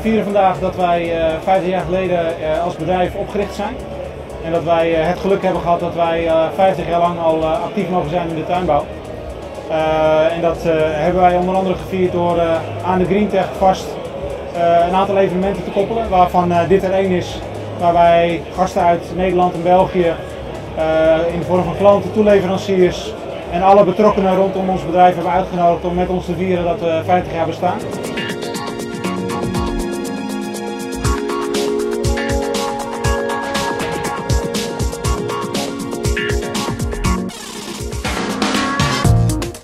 vieren vandaag dat wij uh, 50 jaar geleden uh, als bedrijf opgericht zijn. En dat wij het geluk hebben gehad dat wij 50 jaar lang al actief mogen zijn in de tuinbouw. en dat hebben wij onder andere gevierd door aan de GreenTech vast een aantal evenementen te koppelen. Waarvan dit er één is waar wij gasten uit Nederland en België in de vorm van klanten, toeleveranciers en alle betrokkenen rondom ons bedrijf hebben uitgenodigd om met ons te vieren dat we 50 jaar bestaan.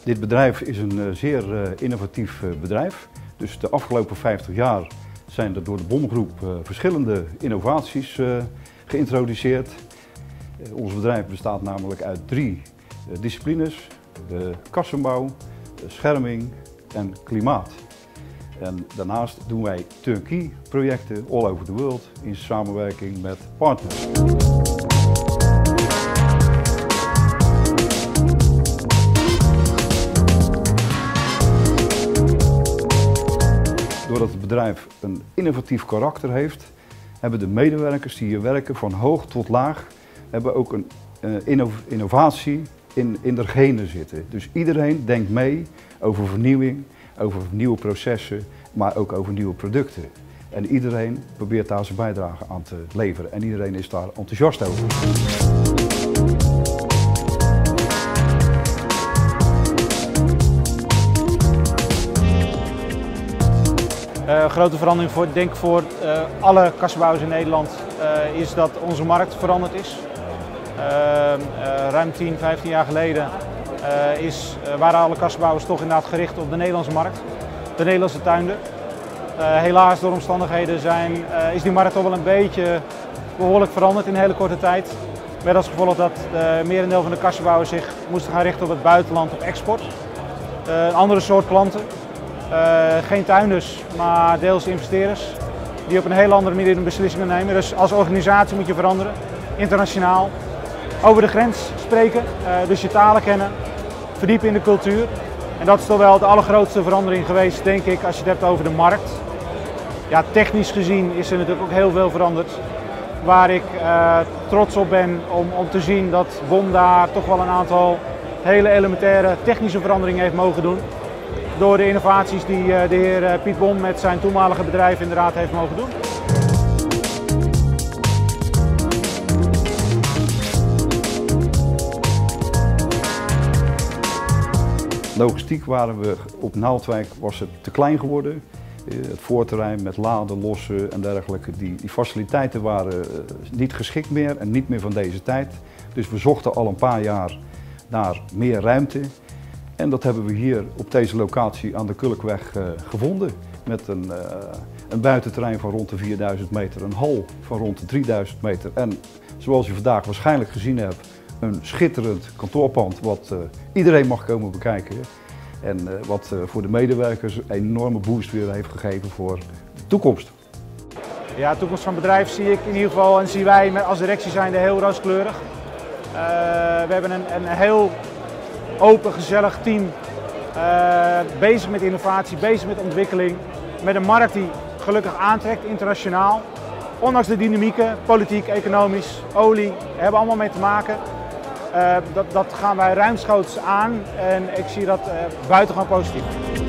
Dit bedrijf is een eh, zeer eh, innovatief eh, bedrijf. Dus de afgelopen 50 jaar zijn er door de Bomgroep verschillende innovaties geïntroduceerd. Ons bedrijf bestaat namelijk uit drie disciplines. kassenbouw, scherming en klimaat. En daarnaast doen wij turnkey projecten all over the world in samenwerking met partners. Doordat het bedrijf een innovatief karakter heeft, hebben de medewerkers die hier werken van hoog tot laag, hebben ook een uh, innovatie in, in de zitten. Dus iedereen denkt mee over vernieuwing, over nieuwe processen, maar ook over nieuwe producten. En iedereen probeert daar zijn bijdrage aan te leveren en iedereen is daar enthousiast over. Grote verandering voor, denk voor uh, alle kassenbouwers in Nederland uh, is dat onze markt veranderd is. ruim 10, 15 jaar geleden is, waren alle kassenbouwers toch inderdaad gericht op de Nederlandse markt, de Nederlandse tuinder. helaas door omstandigheden zijn, is die markt toch wel een beetje behoorlijk veranderd in een hele korte tijd. Met als gevolg dat uh, merendeel van de kassenbouwers zich moesten gaan richten op het buitenland, op export. een andere soort klanten. Uh, geen tuinders, maar deels investeerders die op een heel andere manier beslissingen nemen. Dus als organisatie moet je veranderen, internationaal. Over de grens spreken, uh, dus je talen kennen, verdiepen in de cultuur. En dat is toch wel de allergrootste verandering geweest, denk ik, als je het hebt over de markt. Ja, technisch gezien is er natuurlijk ook heel veel veranderd. Waar ik uh, trots op ben om, om te zien dat BOM daar toch wel een aantal hele elementaire technische veranderingen heeft mogen doen door de innovaties die eh, de heer eh, Piet Bom met zijn toenmalige bedrijf inderdaad heeft mogen doen. Logistiek waren we op Naaldwijk was het te klein geworden. Eh, het voorterrein met laden, lossen en dergelijke, die, die faciliteiten waren niet geschikt meer en niet meer van deze tijd. Dus we zochten al een paar jaar naar meer ruimte. En dat hebben we hier op deze locatie aan de Kulkweg uh, gevonden. Met een, uh, een buitenterrein van rond de 4000 meter, een hal van rond de 3000 meter. En zoals u vandaag waarschijnlijk gezien hebt, een schitterend kantoorpand wat uh, iedereen mag komen bekijken. En wat voor de medewerkers een enorme boost weer heeft gegeven voor de toekomst. Ja, de toekomst van het bedrijf zie ik in ieder geval en zien wij als directie zijnde heel rooskleurig. we hebben een, een heel open, gezellig team. Uh, bezig met innovatie, bezig met ontwikkeling. Met een markt die gelukkig aantrekt internationaal. Ondanks de dynamieken, politiek, economisch, olie, hebben allemaal mee te maken. Uh, dat, dat, gaan wij ruimschoots aan en ik zie dat uh, buitengewoon positief.